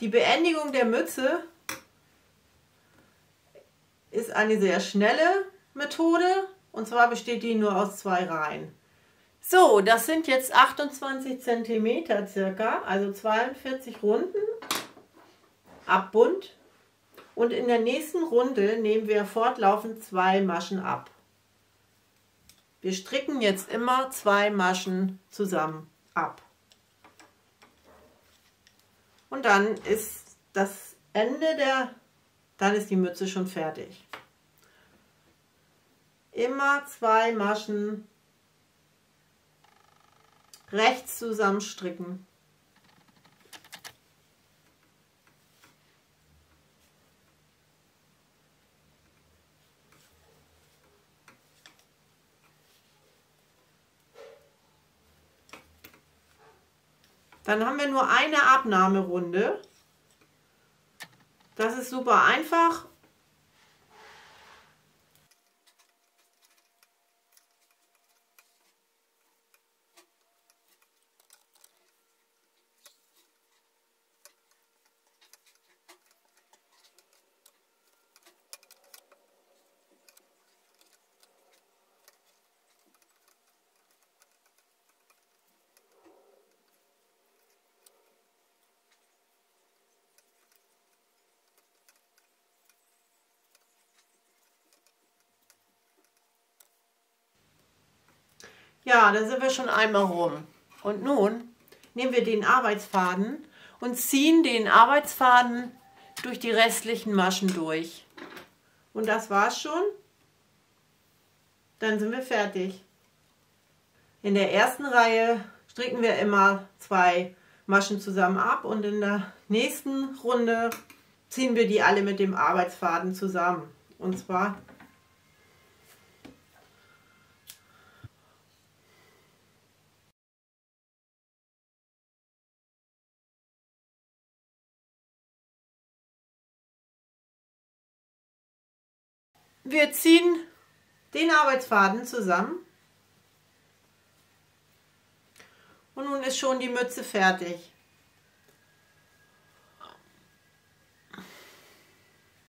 Die Beendigung der Mütze ist eine sehr schnelle Methode und zwar besteht die nur aus zwei Reihen. So, das sind jetzt 28 cm circa, also 42 Runden, abbunt. Und in der nächsten Runde nehmen wir fortlaufend zwei Maschen ab. Wir stricken jetzt immer zwei Maschen zusammen ab. Und dann ist das Ende der, dann ist die Mütze schon fertig. Immer zwei Maschen rechts zusammenstricken. Dann haben wir nur eine Abnahmerunde. Das ist super einfach Ja, da sind wir schon einmal rum. Und nun nehmen wir den Arbeitsfaden und ziehen den Arbeitsfaden durch die restlichen Maschen durch. Und das war's schon. Dann sind wir fertig. In der ersten Reihe stricken wir immer zwei Maschen zusammen ab und in der nächsten Runde ziehen wir die alle mit dem Arbeitsfaden zusammen. Und zwar Wir ziehen den Arbeitsfaden zusammen und nun ist schon die Mütze fertig.